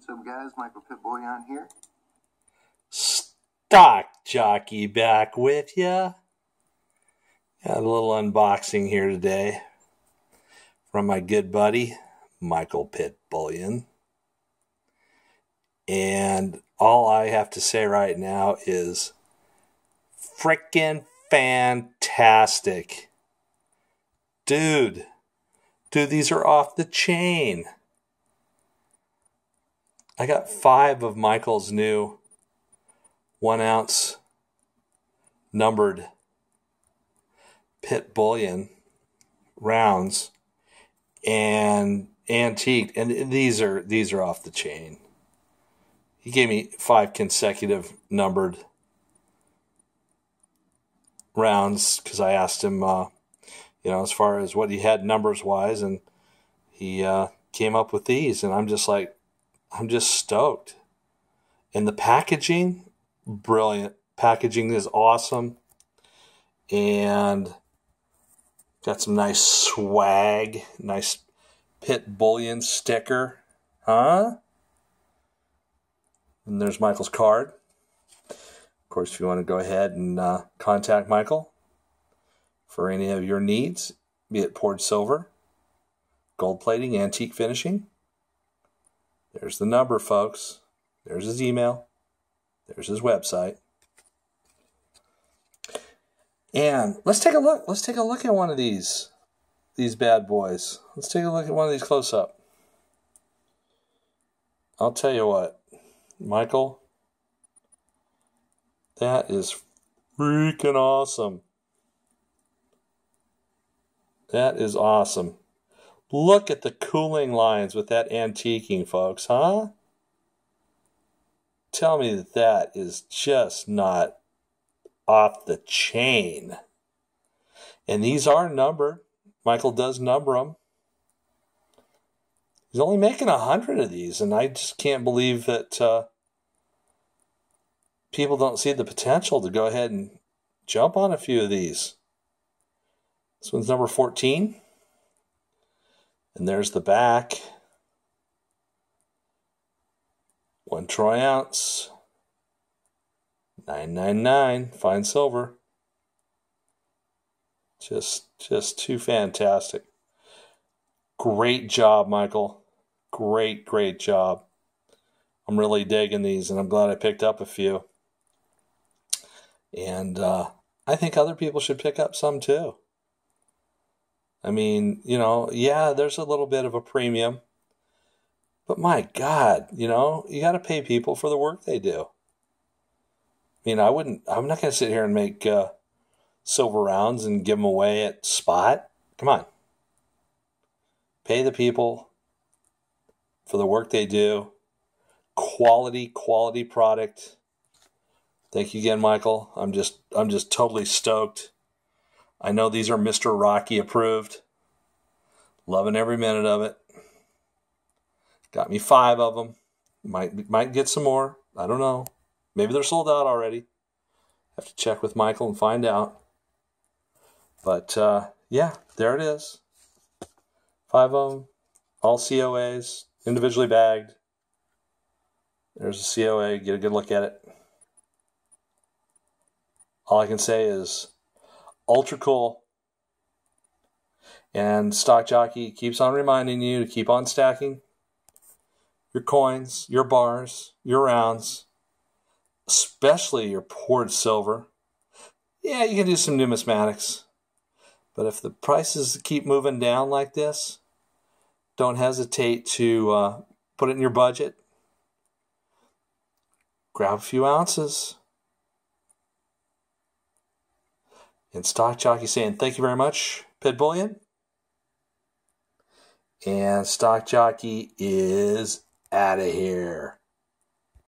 what's up, guys? Michael Pit Bullion here. Stock Jockey back with ya. Got a little unboxing here today from my good buddy, Michael Pit Bullion. And all I have to say right now is freaking fantastic. Dude, dude, these are off the chain. I got five of Michael's new one ounce numbered pit bullion rounds and antique and these are these are off the chain. He gave me five consecutive numbered rounds because i asked him uh, you know as far as what he had numbers wise and he uh, came up with these and i'm just like i'm just stoked and the packaging brilliant packaging is awesome and Got some nice swag, nice pit Bullion sticker, huh? And there's Michael's card. Of course, if you want to go ahead and uh, contact Michael for any of your needs, be it poured silver, gold plating, antique finishing, there's the number, folks. There's his email. There's his website. And let's take a look. Let's take a look at one of these these bad boys. Let's take a look at one of these close up. I'll tell you what, Michael, that is freaking awesome. That is awesome. Look at the cooling lines with that antiquing, folks, huh? Tell me that that is just not off the chain. And these are numbered. Michael does number them. He's only making a hundred of these, and I just can't believe that uh, people don't see the potential to go ahead and jump on a few of these. This one's number 14. And there's the back. One troy ounce. 999 fine silver. Just just too fantastic. Great job michael. Great great job. I'm really digging these and i'm glad i picked up a few. And uh, i think other people should pick up some too i mean you know yeah there's a little bit of a premium but my god you know you got to pay people for the work they do I mean, I wouldn't. I'm not going to sit here and make uh, silver rounds and give them away at spot. Come on, pay the people for the work they do. Quality, quality product. Thank you again, Michael. I'm just, I'm just totally stoked. I know these are Mr. Rocky approved. Loving every minute of it. Got me five of them. Might, might get some more. I don't know. Maybe they're sold out already. Have to check with Michael and find out. But uh, yeah, there it is. Five of them, all COAs, individually bagged. There's a COA. Get a good look at it. All I can say is ultra cool. And Stokjockey keeps on reminding you to keep on stacking your coins, your bars, your rounds especially your poured silver. Yeah, you can do some numismatics. But if the prices keep moving down like this, don't hesitate to uh, put it in your budget. Grab a few ounces. And Stokjockey saying thank you very much, Pit Bullion. And Stokjockey is out of here.